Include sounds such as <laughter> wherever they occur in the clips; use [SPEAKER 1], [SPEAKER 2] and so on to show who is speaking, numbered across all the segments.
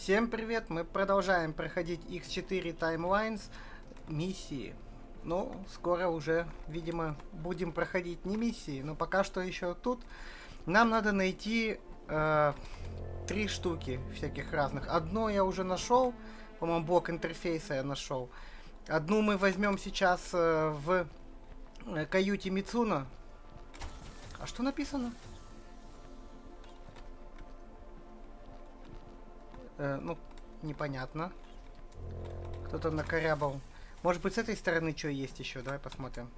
[SPEAKER 1] Всем привет! Мы продолжаем проходить X4 Timelines миссии. Ну, скоро уже, видимо, будем проходить не миссии, но пока что еще тут. Нам надо найти э, три штуки всяких разных. Одно я уже нашел, по-моему, блок интерфейса я нашел. Одну мы возьмем сейчас э, в э, каюте Мицуна. А что написано? Э, ну, непонятно. Кто-то накорябал. Может быть, с этой стороны что есть еще? Давай посмотрим.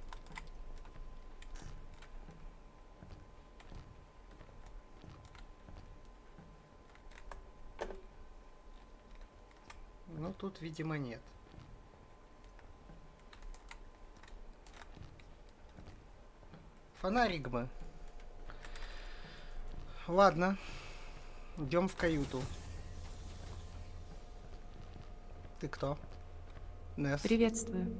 [SPEAKER 1] Ну, тут, видимо, нет. Фонарик мы. Ладно. Идем в каюту. Ты кто? Несс.
[SPEAKER 2] Приветствую.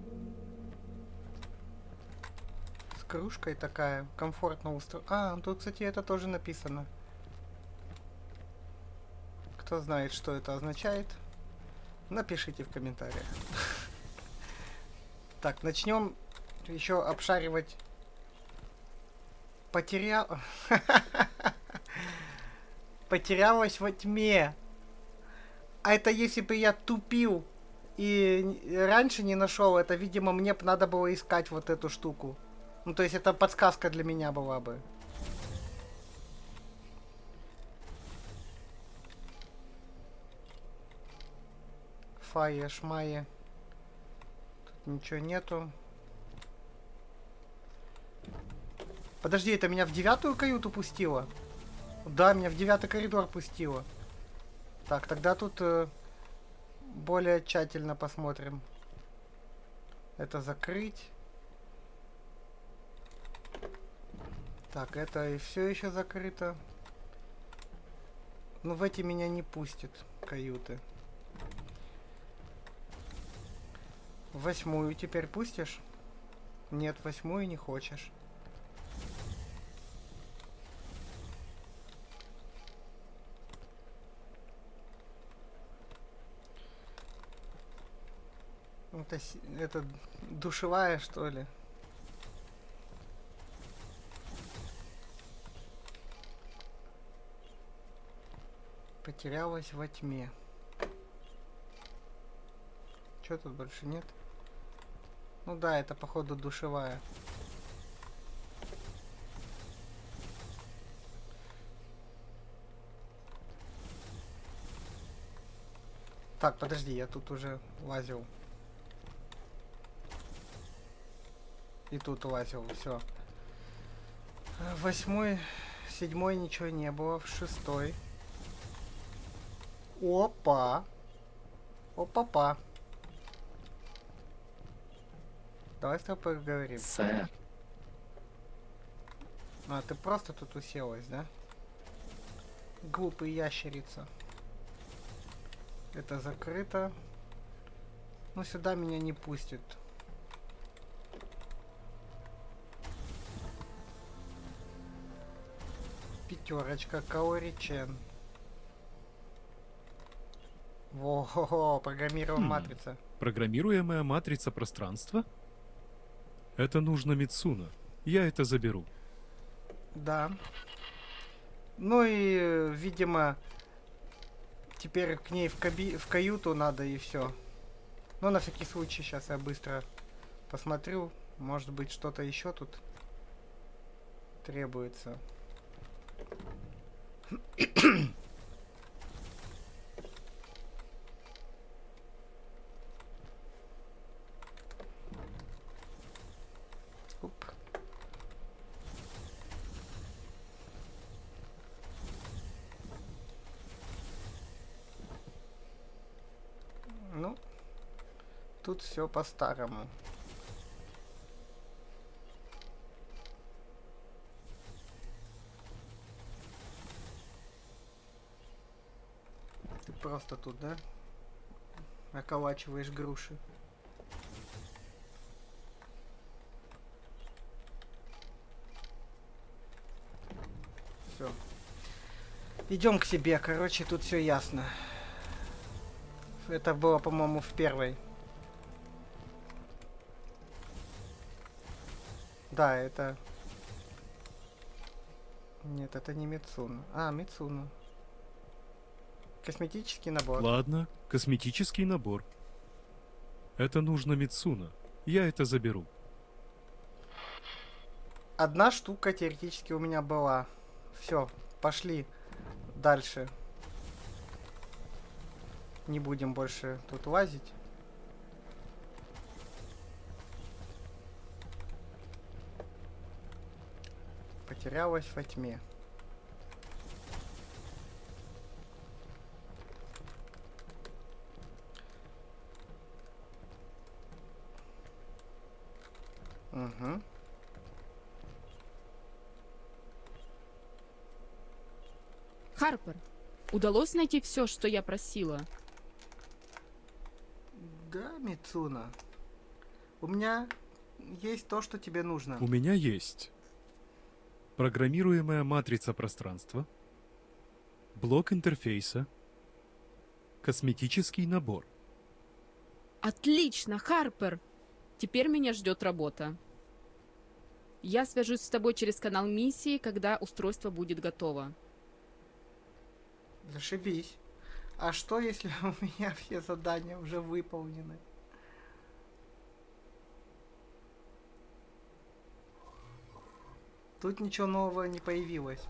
[SPEAKER 1] С кружкой такая, комфортно устро... А, тут, кстати, это тоже написано. Кто знает, что это означает, напишите в комментариях. <laughs> Так, начнем еще обшаривать. Потерял... <laughs> Потерялась во тьме. А это если бы я тупил и раньше не нашел, это, видимо, мне надо было искать вот эту штуку. Ну, то есть это подсказка для меня была бы. Фае, шмае. Тут ничего нету. Подожди, это меня в девятую каюту пустило? Да, меня в девятый коридор пустило. Так, тогда тут э, более тщательно посмотрим. Это закрыть. Так, это и все еще закрыто. Ну, в эти меня не пустят каюты. Восьмую теперь пустишь? Нет, восьмую не хочешь. Это, это душевая, что ли? Потерялась во тьме. Что тут больше нет? Ну да, это походу душевая. Так, подожди, я тут уже лазил. И тут лазил, все. Восьмой, седьмой ничего не было, в шестой. Опа! Опа-па. Давай с тобой поговорим.
[SPEAKER 3] Сэр.
[SPEAKER 1] А, ты просто тут уселась, да? Глупый ящерица. Это закрыто. Ну, сюда меня не пустит. Пятерочка, Каори Чен. Во, программируем
[SPEAKER 4] Хм.
[SPEAKER 1] матрица.
[SPEAKER 4] Программируемая матрица пространства? Это нужно Мицуна. Я это заберу.
[SPEAKER 1] Да. Ну и, видимо, теперь к ней в, каби в каюту надо и все. Но на всякий случай сейчас я быстро посмотрю. Может быть что-то еще тут требуется. Ну, тут все по-старому. Ты просто тут, да? Околачиваешь груши. Все. Идем к себе, короче, тут все ясно. Это было, по-моему, в первой. Да, это... Нет, это не Мицуна. А, Мицуна. Косметический набор.
[SPEAKER 4] Ладно, косметический набор. Это нужно Мицуна. Я это заберу.
[SPEAKER 1] Одна штука теоретически у меня была. Все, пошли дальше. Не будем больше тут лазить. Потерялась во тьме. Угу.
[SPEAKER 2] Харпер, удалось найти все, что я просила?
[SPEAKER 1] Да, Мицуна. У меня есть то, что тебе нужно.
[SPEAKER 4] У меня есть программируемая матрица пространства, блок интерфейса, косметический набор.
[SPEAKER 2] Отлично, Харпер! Теперь меня ждет работа. Я свяжусь с тобой через канал миссии, когда устройство будет готово.
[SPEAKER 1] Зашибись. А что, если <laughs> у меня все задания уже выполнены? Тут ничего нового не появилось.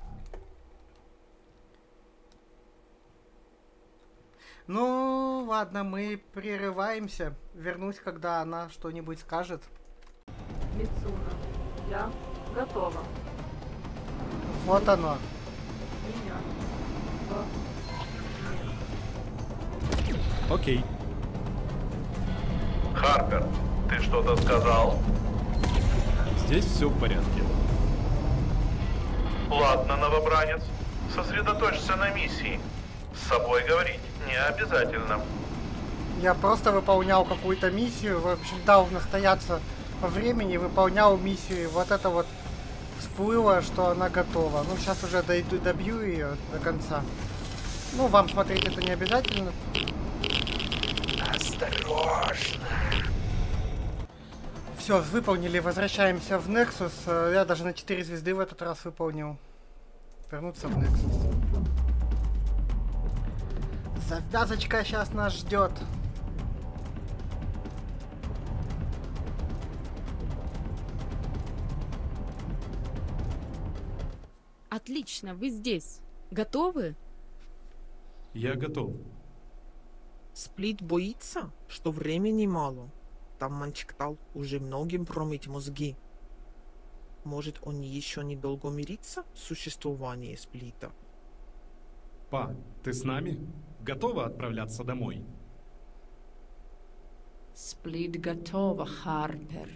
[SPEAKER 1] Ну, ладно, мы прерываемся. Вернусь, когда она что-нибудь скажет.
[SPEAKER 3] Мицуна, я готова.
[SPEAKER 1] Вот оно.
[SPEAKER 3] Меня.
[SPEAKER 4] Окей.
[SPEAKER 5] Харпер, ты что-то сказал?
[SPEAKER 4] Здесь все в порядке.
[SPEAKER 5] Ладно, новобранец. Сосредоточься на миссии. С собой говорить не обязательно.
[SPEAKER 1] Я просто выполнял какую-то миссию, в общем, дал настояться по времени, выполнял миссию, и вот это вот всплыло, что она готова. Ну, сейчас уже дойду, добью ее до конца. Ну, вам смотреть это не обязательно.
[SPEAKER 5] Осторожно.
[SPEAKER 1] Все, выполнили, возвращаемся в Nexus. Я даже на 4 звезды в этот раз выполнил. Вернуться в Nexus. Завязочка сейчас нас ждет.
[SPEAKER 2] Отлично, вы здесь. Готовы?
[SPEAKER 4] Я готов.
[SPEAKER 6] Сплит боится, что времени мало. Там Манчктал уже многим промыть мозги. Может, он еще недолго мирится с существованием Сплита?
[SPEAKER 4] Па, ты с нами? Готова отправляться домой?
[SPEAKER 3] Сплит готова, Харпер.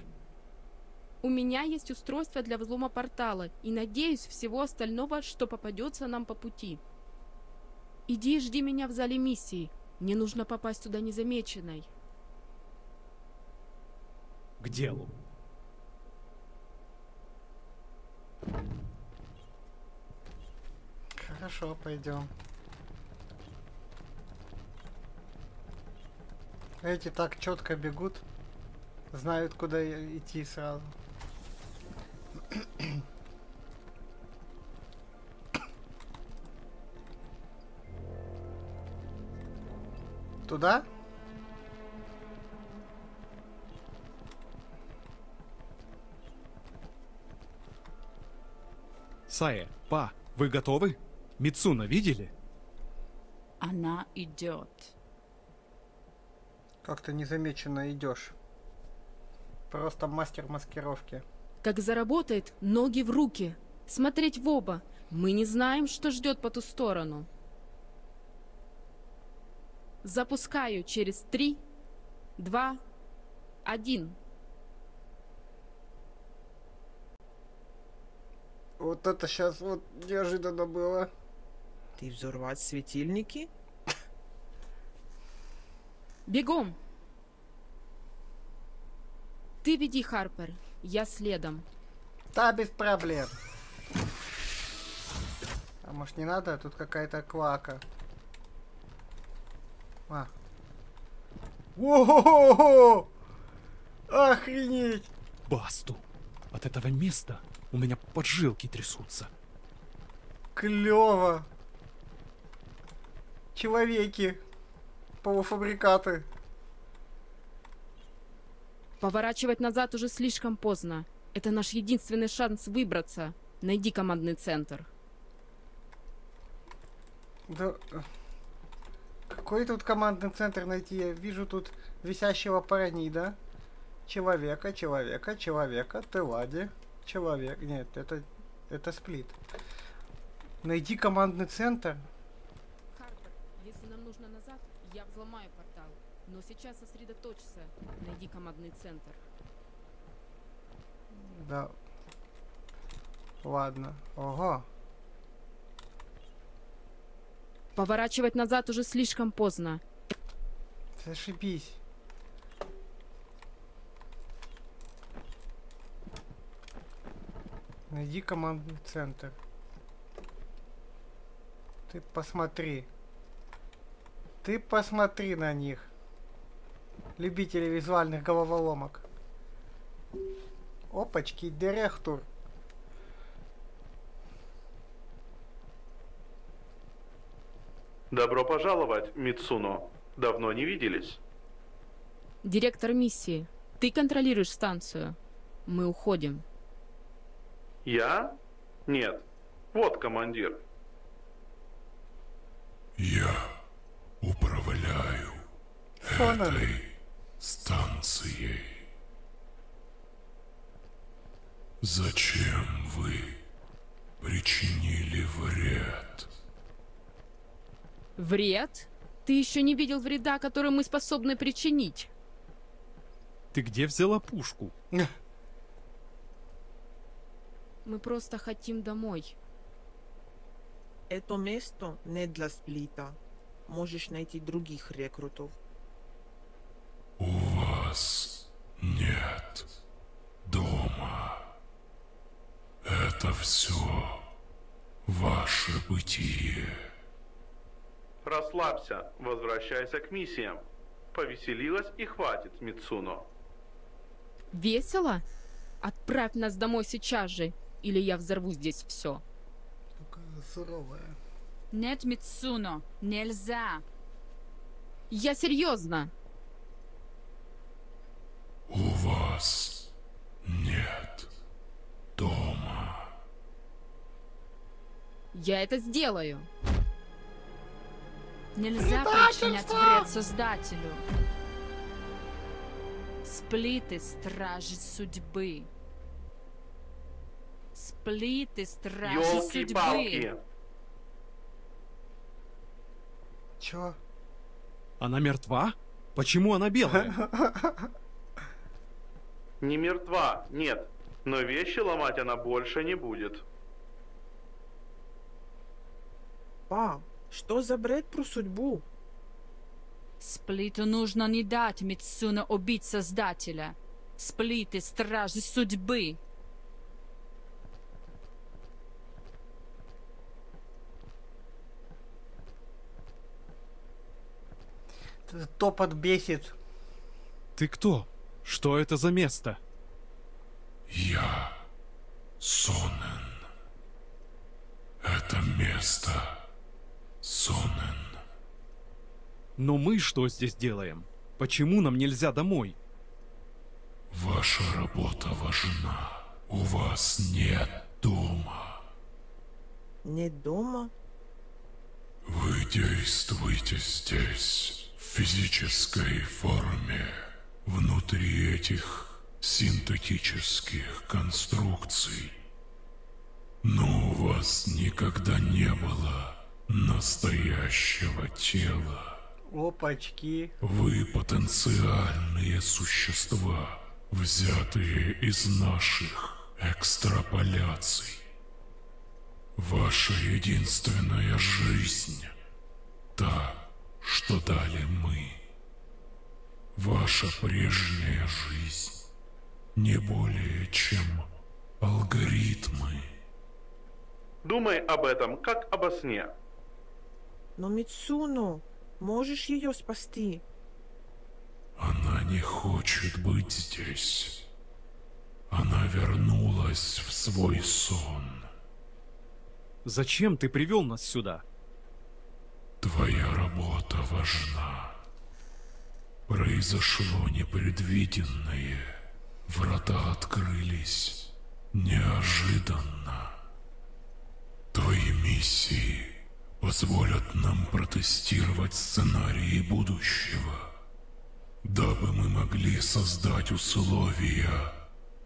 [SPEAKER 2] У меня есть устройство для взлома портала и надеюсь всего остального, что попадется нам по пути. Иди и жди меня в зале миссии. Мне нужно попасть туда незамеченной.
[SPEAKER 4] К делу.
[SPEAKER 1] Хорошо, пойдем. Эти так четко бегут, знают, куда идти сразу. Туда?
[SPEAKER 4] Сая, па, вы готовы? Мицуна видели?
[SPEAKER 3] Она идет.
[SPEAKER 1] Как-то незамеченно идешь. Просто мастер маскировки.
[SPEAKER 2] Как заработает, ноги в руки. Смотреть в оба. Мы не знаем, что ждет по ту сторону. Запускаю через три, два, один.
[SPEAKER 1] Вот это сейчас вот неожиданно было.
[SPEAKER 6] Ты взорвать светильники?
[SPEAKER 2] Бегом! Ты веди, Харпер. Я следом.
[SPEAKER 1] Да, без проблем. А может не надо? Тут какая-то квака. А. Ого! Охренеть!
[SPEAKER 4] Басту! От этого места у меня поджилки трясутся.
[SPEAKER 1] Клево! Человеки! Полуфабрикаты.
[SPEAKER 2] Поворачивать назад уже слишком поздно. Это наш единственный шанс выбраться. Найди командный центр.
[SPEAKER 1] Да... Какой тут командный центр найти? Я вижу тут висящего паранида. Человека, человека, человека, ты лади. Человек. Нет, это... Это сплит. Найди командный центр.
[SPEAKER 2] Харпер, если нам нужно назад, я взломаю портал. Но сейчас сосредоточься. Найди командный центр.
[SPEAKER 1] Да. Ладно. Ого.
[SPEAKER 2] Поворачивать назад уже слишком поздно.
[SPEAKER 1] Зашибись. Найди командный центр. Ты посмотри. Ты посмотри на них. Любители визуальных головоломок. Опачки, директор.
[SPEAKER 5] Добро пожаловать, Мицуно. Давно не виделись.
[SPEAKER 2] Директор миссии, ты контролируешь станцию. Мы уходим.
[SPEAKER 5] Я? Нет. Вот командир.
[SPEAKER 7] Я управляю
[SPEAKER 1] Фонан.
[SPEAKER 7] этой станцией. Зачем вы причинили вред?
[SPEAKER 2] Вред? Ты еще не видел вреда, который мы способны причинить.
[SPEAKER 4] Ты где взяла пушку?
[SPEAKER 2] Мы просто хотим домой.
[SPEAKER 6] Это место не для сплита. Можешь найти других рекрутов.
[SPEAKER 7] У вас нет дома. Это все ваше бытие.
[SPEAKER 5] Расслабься, возвращайся к миссиям. Повеселилась и хватит, Мицуно.
[SPEAKER 2] Весело? Отправь нас домой сейчас же, или я взорву здесь все.
[SPEAKER 1] Такая суровая.
[SPEAKER 3] Нет, Мицуно, нельзя.
[SPEAKER 2] Я серьезно.
[SPEAKER 7] У вас нет дома.
[SPEAKER 2] Я это сделаю.
[SPEAKER 3] Нельзя причинять вред Создателю. Сплиты стражи судьбы. Сплиты стражи судьбы.
[SPEAKER 1] Чё?
[SPEAKER 4] Она мертва? Почему она белая?
[SPEAKER 5] Не мертва, нет. Но вещи ломать она больше не будет.
[SPEAKER 6] Па, что за бред про судьбу?
[SPEAKER 3] Сплиту нужно не дать Мицуно убить Создателя. Сплиты стражи судьбы.
[SPEAKER 1] Топот бесит.
[SPEAKER 4] Ты кто? Что это за место?
[SPEAKER 7] Я Сонен. Это место Сонен.
[SPEAKER 4] Но мы что здесь делаем? Почему нам нельзя домой?
[SPEAKER 7] Ваша работа важна. У вас нет дома.
[SPEAKER 6] Нет дома?
[SPEAKER 7] Вы действуете здесь, физической форме, внутри этих синтетических конструкций. Но у вас никогда не было настоящего тела.
[SPEAKER 1] Опачки.
[SPEAKER 7] Вы потенциальные существа, взятые из наших экстраполяций. Ваша единственная жизнь — та, что дали мы. Ваша прежняя жизнь не более чем алгоритмы.
[SPEAKER 5] Думай об этом, как обо сне.
[SPEAKER 6] Но Мицуно, можешь ее спасти?
[SPEAKER 7] Она не хочет быть здесь. Она вернулась в свой сон.
[SPEAKER 4] Зачем ты привел нас сюда?
[SPEAKER 7] Твоя важна. Произошло непредвиденное. Врата открылись неожиданно. Твои миссии позволят нам протестировать сценарии будущего, дабы мы могли создать условия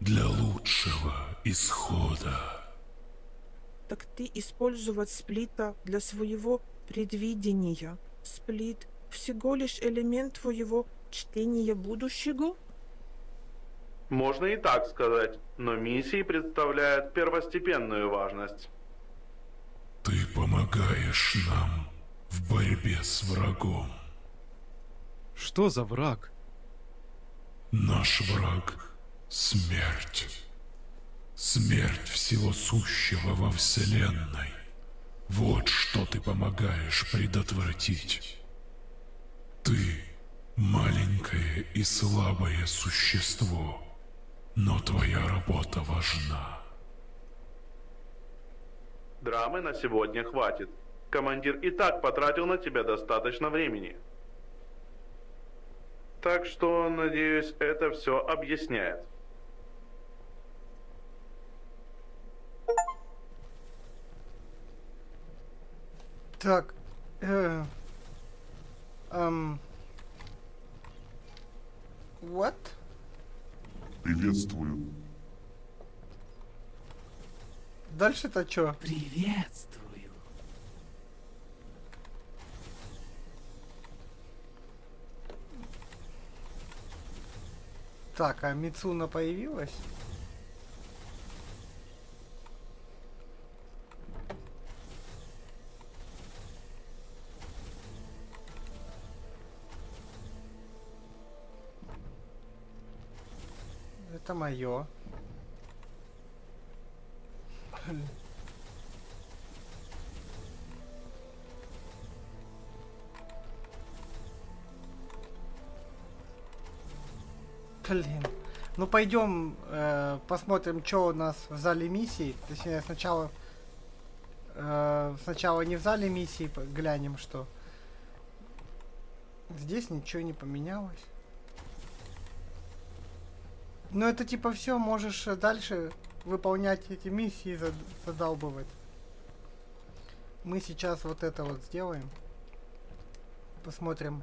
[SPEAKER 7] для лучшего исхода.
[SPEAKER 6] Так ты использовать сплита для своего предвидения. Сплит всего лишь элемент твоего чтения будущего?
[SPEAKER 5] Можно и так сказать, но миссии представляют первостепенную важность.
[SPEAKER 7] Ты помогаешь нам в борьбе с врагом.
[SPEAKER 4] Что за враг?
[SPEAKER 7] Наш враг — смерть. Смерть всего сущего во Вселенной. Вот что ты помогаешь предотвратить. Ты — маленькое и слабое существо, но твоя работа важна.
[SPEAKER 5] Драмы на сегодня хватит. Командир и так потратил на тебя достаточно времени. Так что, надеюсь, это все объясняет.
[SPEAKER 1] Так. Э, эм, what?
[SPEAKER 7] Приветствую.
[SPEAKER 1] Дальше-то что?
[SPEAKER 8] Приветствую.
[SPEAKER 1] Так, а Мицуна появилась? Мое. Блин. Ну пойдем э, посмотрим, что у нас в зале миссии. Точнее, сначала э, сначала не в зале миссии глянем, что здесь ничего не поменялось. Ну это типа все, можешь э, дальше выполнять эти миссии, зад- задалбывать. Мы сейчас вот это вот сделаем. Посмотрим,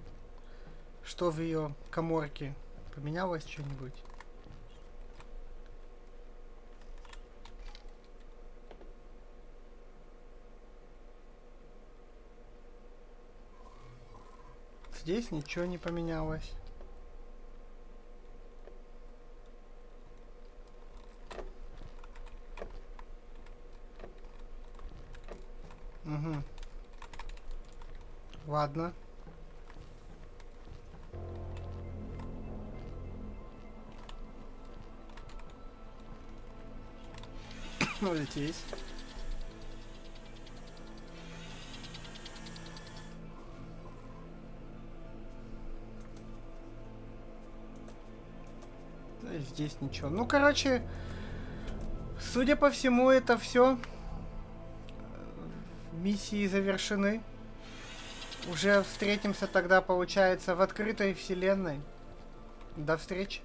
[SPEAKER 1] что в ее коморке. Поменялось что-нибудь? Здесь ничего не поменялось. Угу. Ладно. <coughs> Ну. Да здесь ничего. Ну, короче, судя по всему, это все. Миссии завершены. Уже встретимся тогда, получается, в открытой вселенной. До встречи.